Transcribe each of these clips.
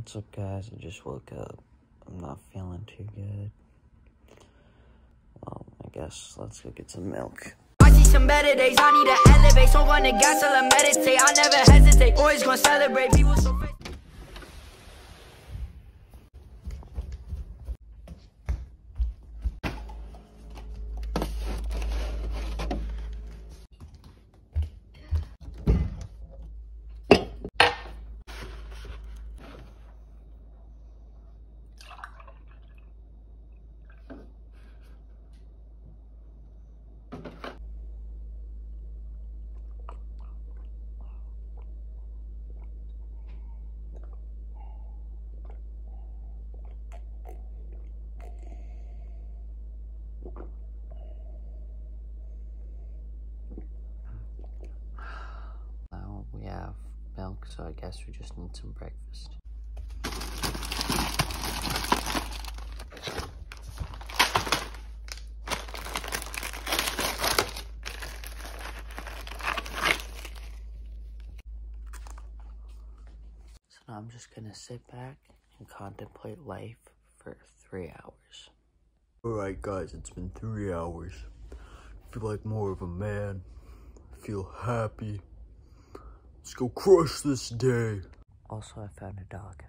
What's up, guys? I just woke up. I'm not feeling too good. Well, I guess let's go get some milk. I see some better days, I need to elevate. So the gas I meditate. I never hesitate, always gonna celebrate. People so fake. Now we have milk, so I guess we just need some breakfast. So now I'm just gonna sit back and contemplate life for three hours. Alright guys, it's been three hours. I feel like more of a man. I feel happy. Let's go crush this day. Also, I found a dog.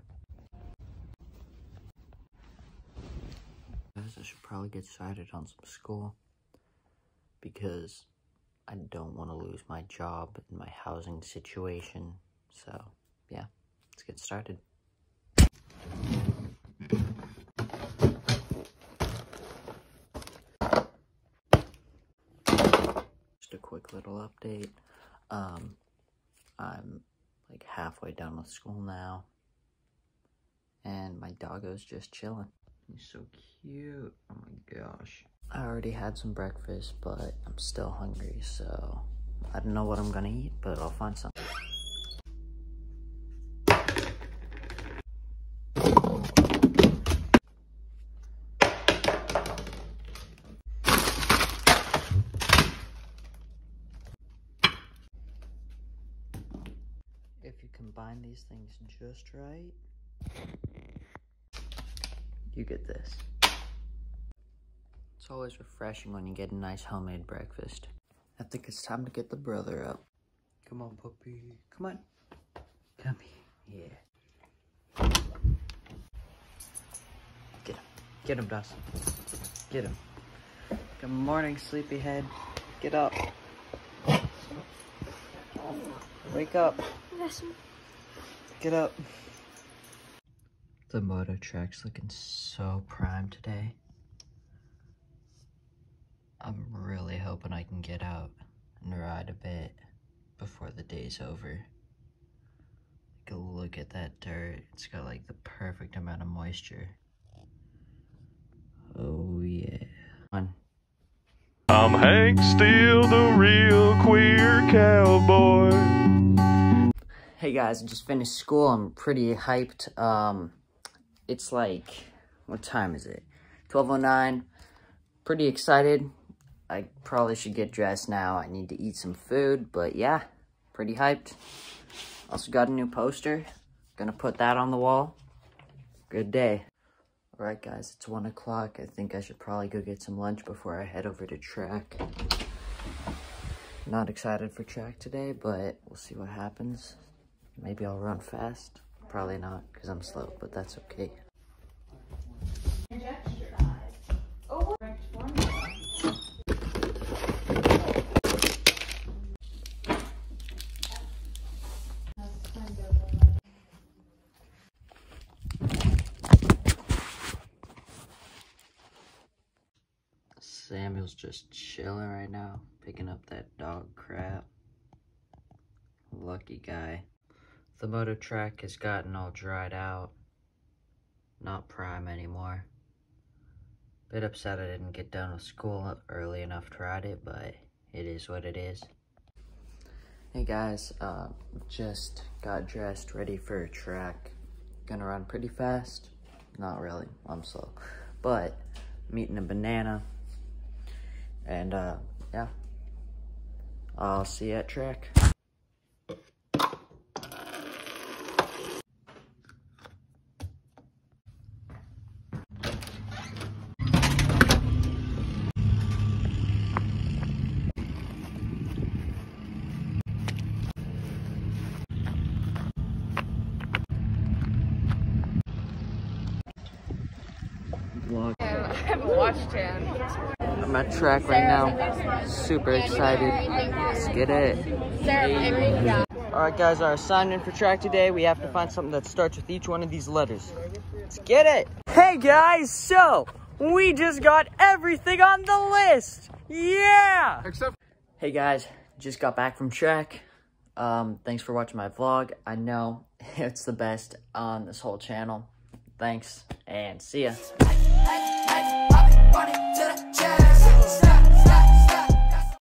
Guys, I should probably get started on some school because I don't want to lose my job and my housing situation. So, yeah, let's get started. Just a quick little update. Um, I'm like halfway done with school now. And my doggo's just chilling. He's so cute. Oh my gosh. I already had some breakfast, but I'm still hungry, so I don't know what I'm gonna eat, but I'll find something. If you combine these things just right, you get this. It's always refreshing when you get a nice homemade breakfast. I think it's time to get the brother up. Come on, puppy. Come on. Come here. Yeah. Get him. Get him, Dawson. Get him. Good morning, sleepyhead. Get up. Wake up. Get up. The moto track's looking so prime today. I'm really hoping I can get out and ride a bit before the day's over. Like, look at that dirt. It's got like the perfect amount of moisture. Oh yeah. One. I'm Hank Steele, the real queer cowboy. Hey guys, I just finished school. I'm pretty hyped. Um, it's like, what time is it? 12.09. Pretty excited. I probably should get dressed now. I need to eat some food, but yeah, pretty hyped. Also got a new poster. Gonna put that on the wall. Good day. Alright guys, it's 1 o'clock. I think I should probably go get some lunch before I head over to track. Not excited for track today, but we'll see what happens. Maybe I'll run fast. Probably not, because I'm slow, but that's okay. Samuel's just chilling right now, picking up that dog crap. Lucky guy. The motor track has gotten all dried out. Not prime anymore. Bit upset I didn't get done with school early enough to ride it, but it is what it is. Hey guys, uh, just got dressed, ready for a track. Gonna run pretty fast. Not really, I'm slow. But, I'm eating a banana. And, uh, yeah. I'll see you at track. Vlog. I haven't watched him. I'm at track right now. Super excited. Let's get it. Alright guys, our assignment for track today, we have to find something that starts with each one of these letters. Let's get it! Hey guys, so we just got everything on the list! Yeah! Except Hey guys, just got back from track. Um, thanks for watching my vlog. I know it's the best on this whole channel. Thanks, and see ya. Pop it, run it to the chest. Stop.